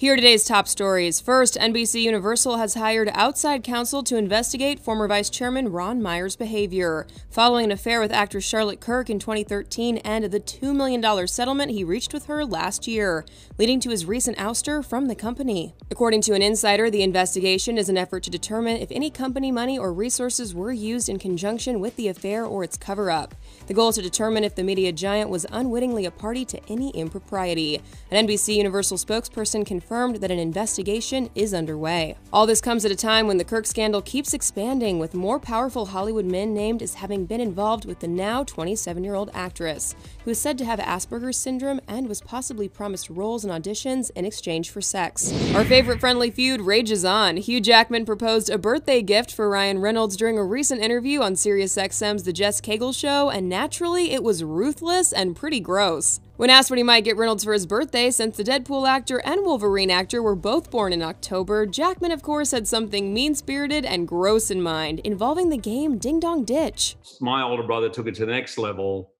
Here are today's top stories. First, NBC Universal has hired outside counsel to investigate former Vice Chairman Ron Meyer's behavior, following an affair with actress Charlotte Kirk in 2013 and the $2 million settlement he reached with her last year, leading to his recent ouster from the company. According to an insider, the investigation is an effort to determine if any company money or resources were used in conjunction with the affair or its cover up. The goal is to determine if the media giant was unwittingly a party to any impropriety. An NBC Universal spokesperson confirmed confirmed that an investigation is underway. All this comes at a time when the Kirk scandal keeps expanding, with more powerful Hollywood men named as having been involved with the now 27 year old actress, who is said to have Asperger's syndrome and was possibly promised roles and auditions in exchange for sex. Our favorite friendly feud rages on. Hugh Jackman proposed a birthday gift for Ryan Reynolds during a recent interview on SiriusXM's The Jess Cagle Show, and naturally, it was ruthless and pretty gross. When asked what he might get Reynolds for his birthday, since the Deadpool actor and Wolverine actor were both born in October, Jackman, of course, had something mean spirited and gross in mind, involving the game Ding Dong Ditch. My older brother took it to the next level.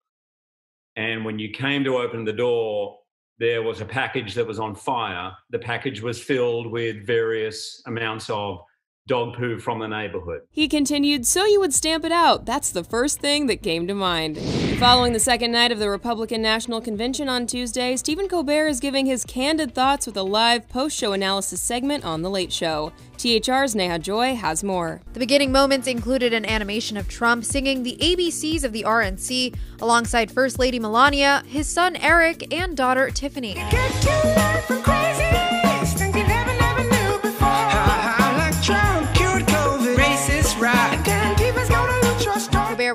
And when you came to open the door, there was a package that was on fire. The package was filled with various amounts of dog poo from the neighborhood. He continued, So you would stamp it out. That's the first thing that came to mind. Following the second night of the Republican National Convention on Tuesday, Stephen Colbert is giving his candid thoughts with a live post show analysis segment on The Late Show. THR's Neha Joy has more. The beginning moments included an animation of Trump singing the ABCs of the RNC alongside First Lady Melania, his son Eric, and daughter Tiffany.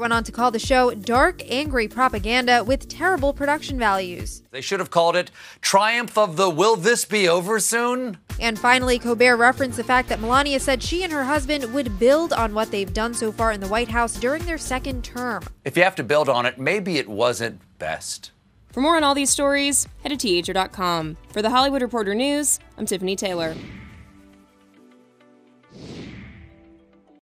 Went on to call the show dark, angry propaganda with terrible production values. They should have called it Triumph of the Will This Be Over Soon? And finally, Colbert referenced the fact that Melania said she and her husband would build on what they've done so far in the White House during their second term. If you have to build on it, maybe it wasn't best. For more on all these stories, head to THR.com. For the Hollywood Reporter News, I'm Tiffany Taylor.